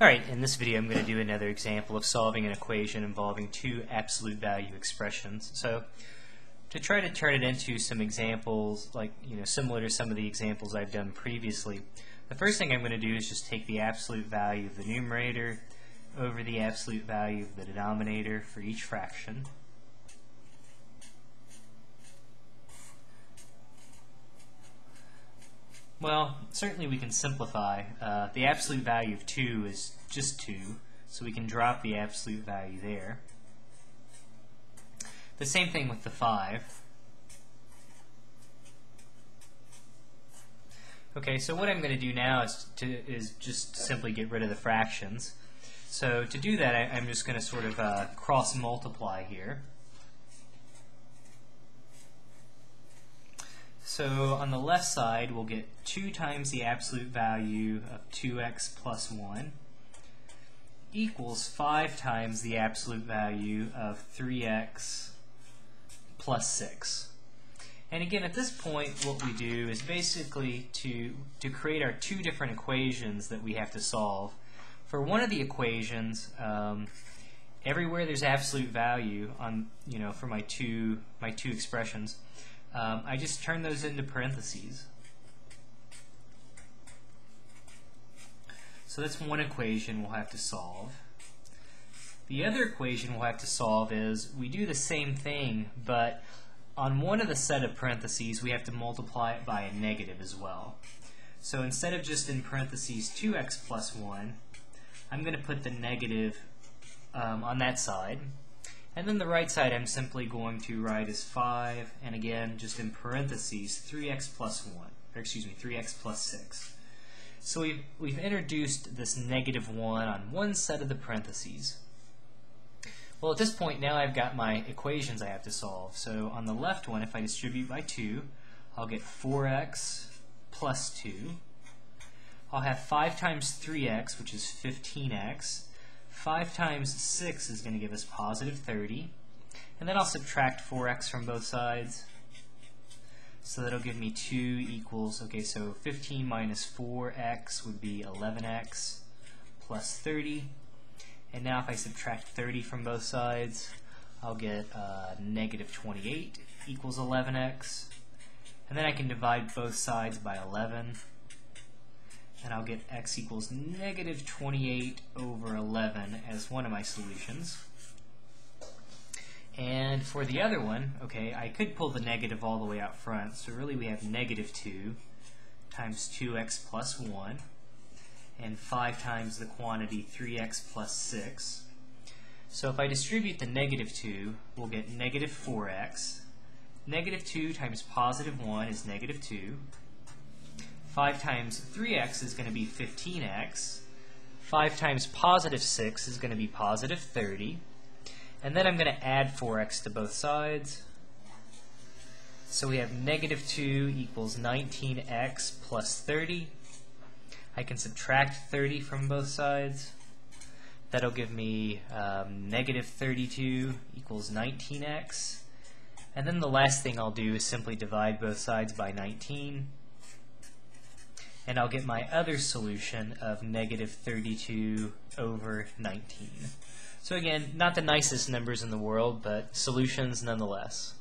Alright, in this video I'm going to do another example of solving an equation involving two absolute value expressions. So, to try to turn it into some examples, like, you know, similar to some of the examples I've done previously, the first thing I'm going to do is just take the absolute value of the numerator over the absolute value of the denominator for each fraction. Well, certainly we can simplify. Uh, the absolute value of 2 is just 2, so we can drop the absolute value there. The same thing with the 5. Okay, so what I'm going to do now is, to, is just simply get rid of the fractions. So to do that, I, am just going to sort of uh, cross multiply here. So on the left side, we'll get 2 times the absolute value of 2x plus 1 equals 5 times the absolute value of 3x plus 6. And again, at this point, what we do is basically to, to create our two different equations that we have to solve. For one of the equations, um, everywhere there's absolute value on, you know, for my two, my two expressions, um, I just turn those into parentheses. So that's one equation we'll have to solve. The other equation we'll have to solve is we do the same thing, but on one of the set of parentheses, we have to multiply it by a negative as well. So instead of just in parentheses 2x plus 1, I'm going to put the negative um, on that side. And then the right side I'm simply going to write as 5, and again, just in parentheses, 3x plus 1, or excuse me, 3x plus 6. So we've, we've introduced this negative 1 on one set of the parentheses. Well, at this point now I've got my equations I have to solve. So on the left one, if I distribute by 2, I'll get 4x plus 2. I'll have 5 times 3x, which is 15x, 5 times 6 is going to give us positive 30. And then I'll subtract 4x from both sides. So that'll give me 2 equals, okay, so 15 minus 4x would be 11x plus 30. And now if I subtract 30 from both sides, I'll get uh, negative 28 equals 11x. And then I can divide both sides by 11 and I'll get x equals negative 28 over 11 as one of my solutions. And for the other one, okay, I could pull the negative all the way out front, so really we have negative 2 times 2x plus 1, and 5 times the quantity 3x plus 6. So if I distribute the negative 2, we'll get negative 4x. Negative 2 times positive 1 is negative 2. 5 times 3x is going to be 15x. 5 times positive 6 is going to be positive 30. And then I'm going to add 4x to both sides. So we have negative 2 equals 19x plus 30. I can subtract 30 from both sides. That'll give me um, negative 32 equals 19x. And then the last thing I'll do is simply divide both sides by 19 and I'll get my other solution of negative 32 over 19. So again, not the nicest numbers in the world, but solutions nonetheless.